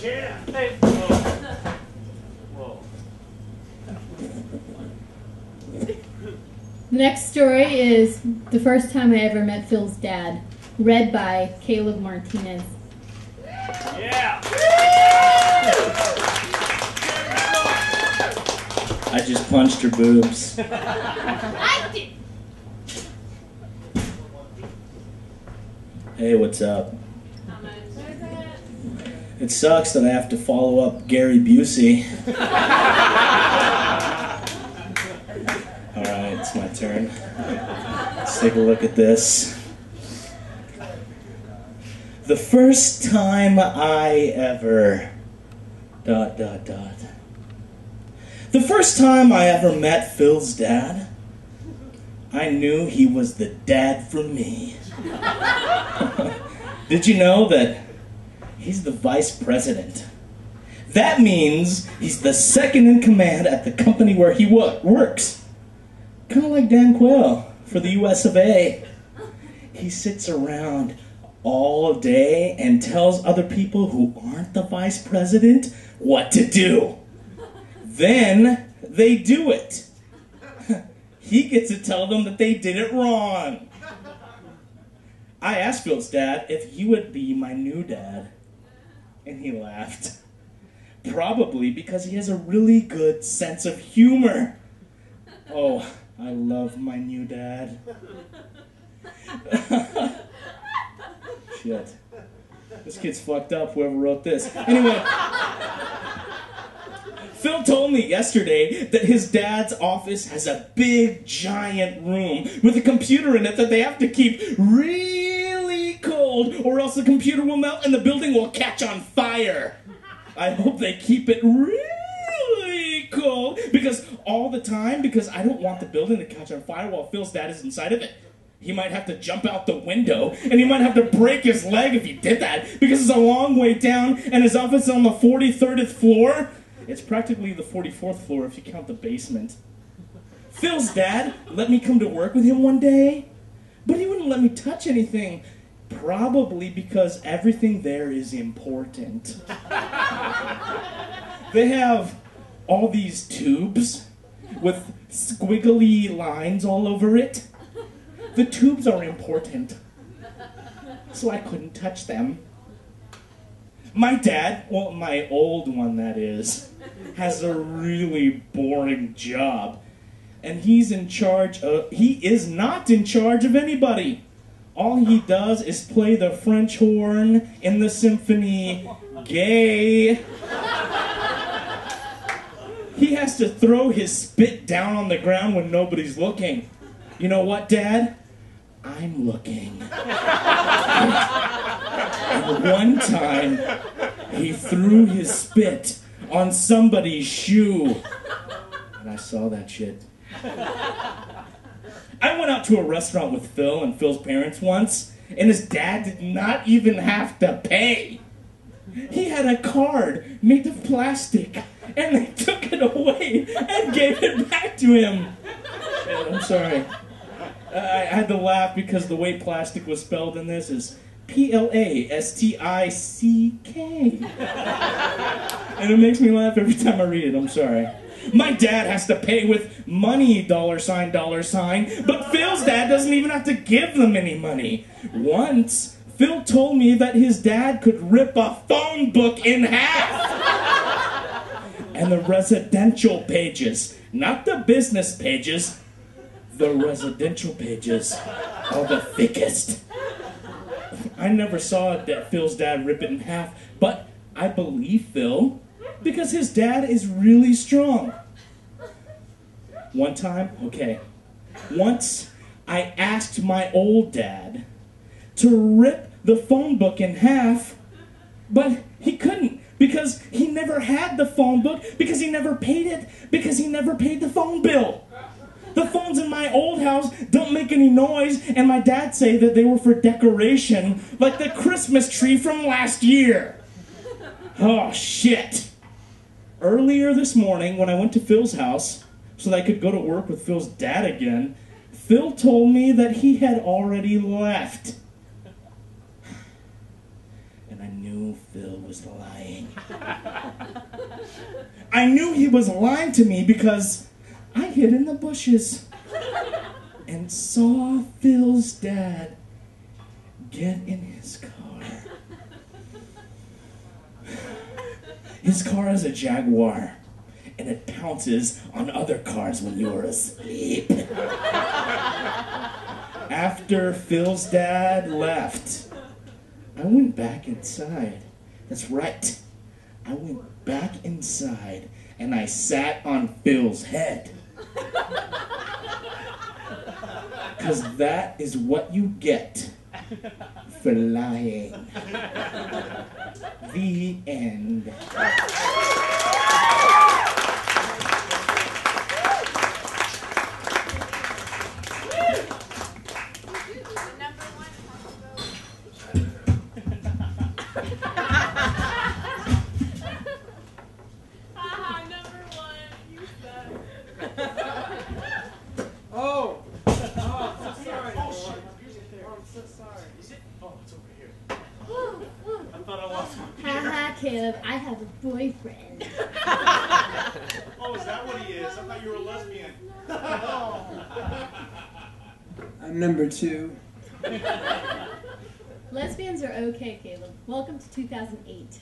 chair. Hey. Whoa. Whoa. The next story is the first time I ever met Phil's dad, read by Kalob Martinez. Yeah. I just punched her boobs. I did. Hey, what's up? It sucks that I have to follow up Gary Busey. All right, it's my turn. Let's take a look at this. The first time I ever. dot dot dot. The first time I ever met Phil's dad, I knew he was the dad for me. Did you know that he's the vice president? That means he's the second in command at the company where he wo- works. Kind of like Dan Quayle for the US of A. He sits around all day and tells other people who aren't the vice president what to do. Then they do it. He gets to tell them that they did it wrong. I asked Phil's dad if he would be my new dad, and he laughed. Probably because he has a really good sense of humor. Oh, I love my new dad. Shit. This kid's fucked up, whoever wrote this. Anyway. Phil told me yesterday that his dad's office has a big, giant room with a computer in it that they have to keep really cold, or else the computer will melt and the building will catch on fire. I hope they keep it really cold because all the time, because I don't want the building to catch on fire while Phil's dad is inside of it. He might have to jump out the window and he might have to break his leg if he did that because it's a long way down and his office is on the 43rd floor. It's practically the 44th floor if you count the basement. Phil's dad let me come to work with him one day, but he wouldn't let me touch anything. Probably because everything there is important. they have all these tubes with squiggly lines all over it. The tubes are important, so I couldn't touch them. My dad, well, my old one that is, has a really boring job. And he's in charge of, he is not in charge of anybody. All he does is play the French horn in the symphony Gay. He has to throw his spit down on the ground when nobody's looking. You know what, Dad? I'm looking. one time, he threw his spit on somebody's shoe. And I saw that shit. I went out to a restaurant with Phil and Phil's parents once, and his dad did not even have to pay. He had a card made of plastic, and they took it away and gave it back to him. I'm sorry. I I had to laugh because the way plastic was spelled in this is P L A S T I C K. And it makes me laugh every time I read it. I'm sorry. My dad has to pay with money, dollar sign, dollar sign, but Phil's dad doesn't even have to give them any money. Once, Phil told me that his dad could rip a phone book in half. And the residential pages, not the business pages, the residential pages are the thickest. I never saw Phil's dad rip it in half, but I believe Phil because his dad is really strong. One time, okay, once I asked my old dad to rip the phone book in half, but he couldn't because he never had the phone book, because he never paid it, because he never paid the phone bill. The phones in my old house don't make any noise, and my dad say that they were for decoration, like the Christmas tree from last year. Oh shit. Earlier this morning, when I went to Phil's house so that I could go to work with Phil's dad again, Phil told me that he had already left. And I knew Phil was lying. I knew he was lying to me because I hid in the bushes and saw Phil's dad get in his car. His car is a Jaguar, and it pounces on other cars when you are asleep. After Phil's dad left, I went back inside. That's right. I went back inside and I sat on Phil's head. Because that is what you get for lying. The end. Number one, Haha, number one, you suck. Oh! Oh, I'm so sorry. Oh, shit. Oh, I'm so sorry. Is it? Oh, it's over here. I thought I lost my Haha, Kalob, I have a boyfriend. Oh, is that what he is? I thought you were a lesbian. I'm number two. Lesbians are okay, Kalob. Welcome to 2008.